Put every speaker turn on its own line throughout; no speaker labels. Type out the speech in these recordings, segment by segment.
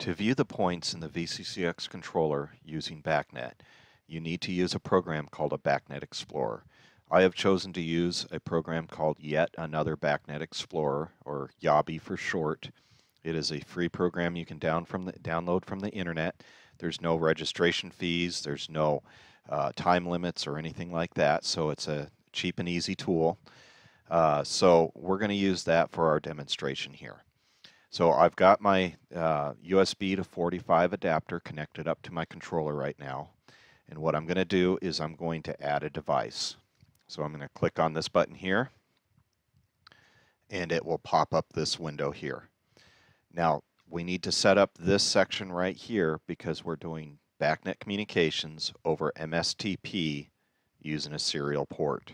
To view the points in the VCCX controller using BACnet, you need to use a program called a BACnet Explorer. I have chosen to use a program called Yet Another BACnet Explorer, or YABE for short. It is a free program you can down from the, download from the internet. There's no registration fees, there's no uh, time limits or anything like that, so it's a cheap and easy tool. Uh, so we're going to use that for our demonstration here. So I've got my uh, USB to 45 adapter connected up to my controller right now. And what I'm going to do is I'm going to add a device. So I'm going to click on this button here and it will pop up this window here. Now we need to set up this section right here because we're doing BACnet communications over MSTP using a serial port.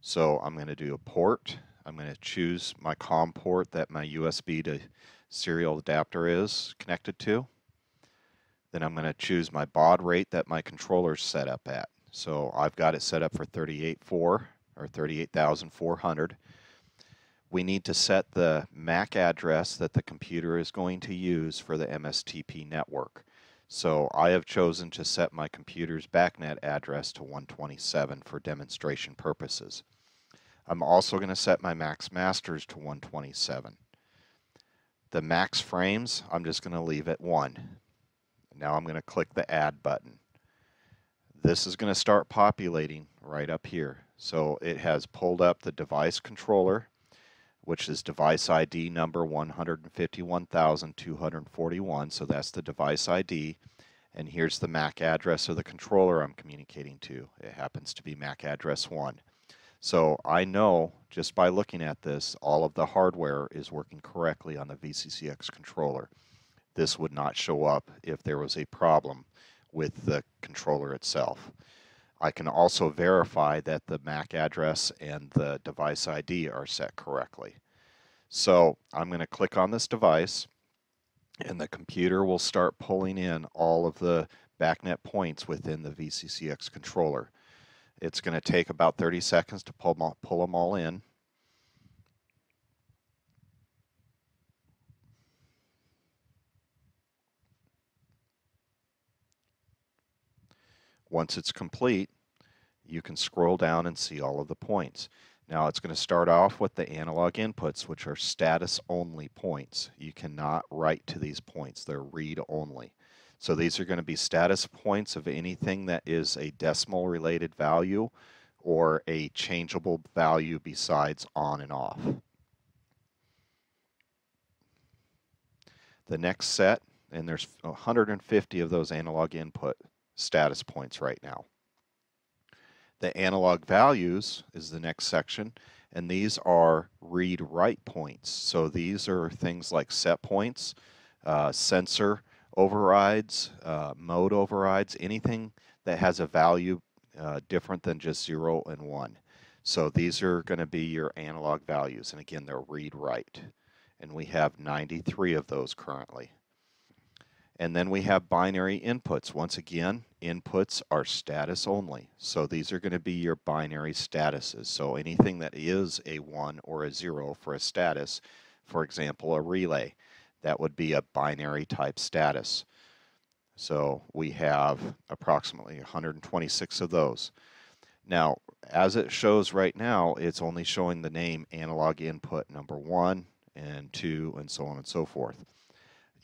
So I'm going to do a port. I'm going to choose my COM port that my USB to serial adapter is connected to. Then I'm going to choose my baud rate that my controller's set up at. So I've got it set up for 38.4 or 38,400. We need to set the MAC address that the computer is going to use for the MSTP network. So I have chosen to set my computer's BACnet address to 127 for demonstration purposes. I'm also going to set my max masters to 127. The max frames, I'm just going to leave at 1. Now I'm going to click the add button. This is going to start populating right up here. So it has pulled up the device controller, which is device ID number 151,241. So that's the device ID. And here's the MAC address of the controller I'm communicating to. It happens to be MAC address 1. So I know just by looking at this, all of the hardware is working correctly on the VCCX controller. This would not show up if there was a problem with the controller itself. I can also verify that the MAC address and the device ID are set correctly. So I'm going to click on this device and the computer will start pulling in all of the BACnet points within the VCCX controller. It's going to take about 30 seconds to pull them all, pull them all in. Once it's complete, you can scroll down and see all of the points. Now it's going to start off with the analog inputs, which are status only points. You cannot write to these points. They're read only. So these are going to be status points of anything that is a decimal related value or a changeable value besides on and off. The next set, and there's 150 of those analog input status points right now. The analog values is the next section, and these are read-write points. So these are things like set points, uh, sensor overrides, uh, mode overrides, anything that has a value uh, different than just 0 and 1. So these are going to be your analog values, and again, they're read-write. And we have 93 of those currently. And then we have binary inputs. Once again, inputs are status only. So these are going to be your binary statuses. So anything that is a 1 or a 0 for a status, for example, a relay, that would be a binary type status. So we have approximately 126 of those. Now, as it shows right now, it's only showing the name analog input number one and two and so on and so forth.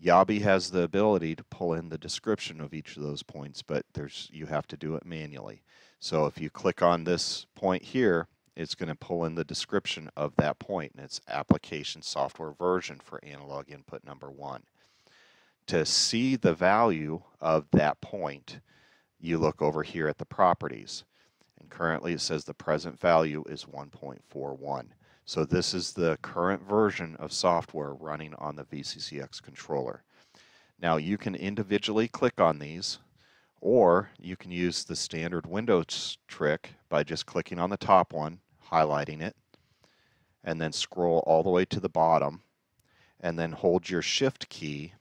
Yabe has the ability to pull in the description of each of those points, but there's you have to do it manually. So if you click on this point here, it's going to pull in the description of that point and its application software version for analog input number one. To see the value of that point, you look over here at the properties. And currently it says the present value is 1.41. So this is the current version of software running on the VCCX controller. Now you can individually click on these or you can use the standard Windows trick by just clicking on the top one, highlighting it, and then scroll all the way to the bottom, and then hold your Shift key,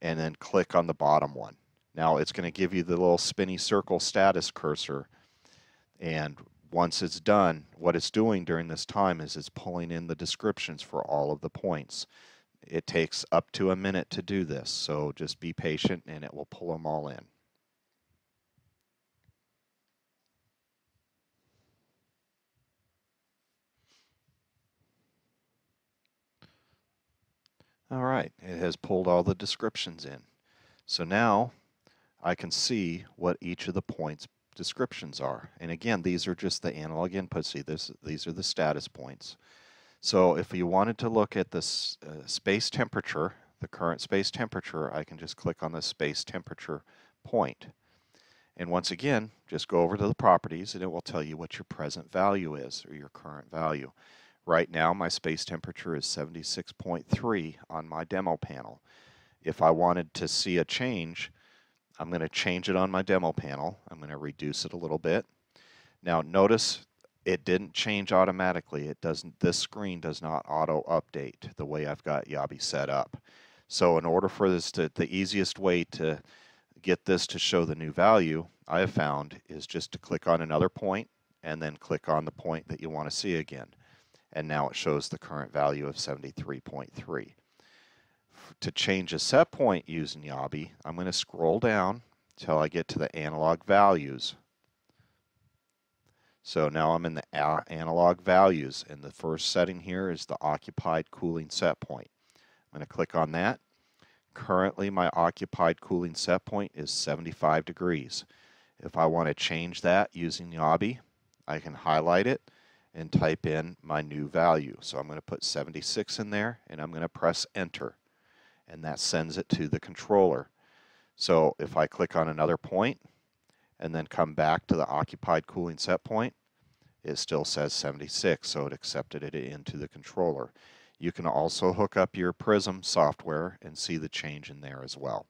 and then click on the bottom one. Now it's going to give you the little spinny circle status cursor, and once it's done, what it's doing during this time is it's pulling in the descriptions for all of the points. It takes up to a minute to do this, so just be patient and it will pull them all in. All right, it has pulled all the descriptions in. So now I can see what each of the points descriptions are. And again, these are just the analog inputs. See, this, these are the status points. So if you wanted to look at this uh, space temperature, the current space temperature, I can just click on the space temperature point. And once again, just go over to the properties and it will tell you what your present value is or your current value. Right now, my space temperature is 76.3 on my demo panel. If I wanted to see a change, I'm going to change it on my demo panel. I'm going to reduce it a little bit. Now notice it didn't change automatically. It doesn't. This screen does not auto update the way I've got Yabe set up. So in order for this to, the easiest way to get this to show the new value I have found is just to click on another point and then click on the point that you want to see again and now it shows the current value of 73.3. To change a set point using Yabe, I'm going to scroll down until I get to the analog values. So now I'm in the analog values, and the first setting here is the occupied cooling set point. I'm going to click on that. Currently, my occupied cooling set point is 75 degrees. If I want to change that using Yabe, I can highlight it and type in my new value. So I'm going to put 76 in there and I'm going to press enter and that sends it to the controller. So if I click on another point and then come back to the occupied cooling set point, it still says 76, so it accepted it into the controller. You can also hook up your Prism software and see the change in there as well.